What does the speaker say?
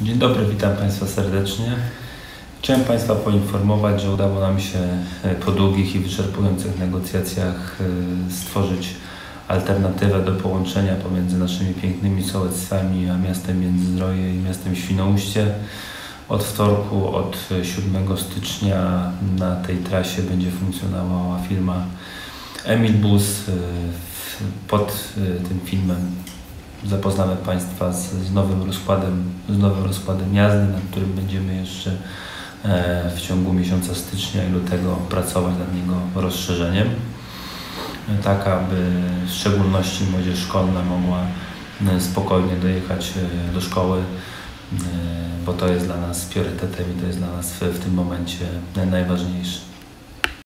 Dzień dobry, witam Państwa serdecznie. Chciałem Państwa poinformować, że udało nam się e, po długich i wyczerpujących negocjacjach e, stworzyć alternatywę do połączenia pomiędzy naszymi pięknymi sołectwami a miastem Międzyzdroje i miastem Świnoujście. Od wtorku, od 7 stycznia na tej trasie będzie funkcjonowała firma Emilbus. E, pod tym filmem zapoznamy Państwa z, z, nowym rozkładem, z nowym rozkładem jazdy, nad którym będziemy jeszcze e, w ciągu miesiąca stycznia i lutego pracować nad jego rozszerzeniem, tak aby w szczególności młodzież szkolna mogła e, spokojnie dojechać e, do szkoły, bo to jest dla nas priorytetem i to jest dla nas w, w tym momencie najważniejsze.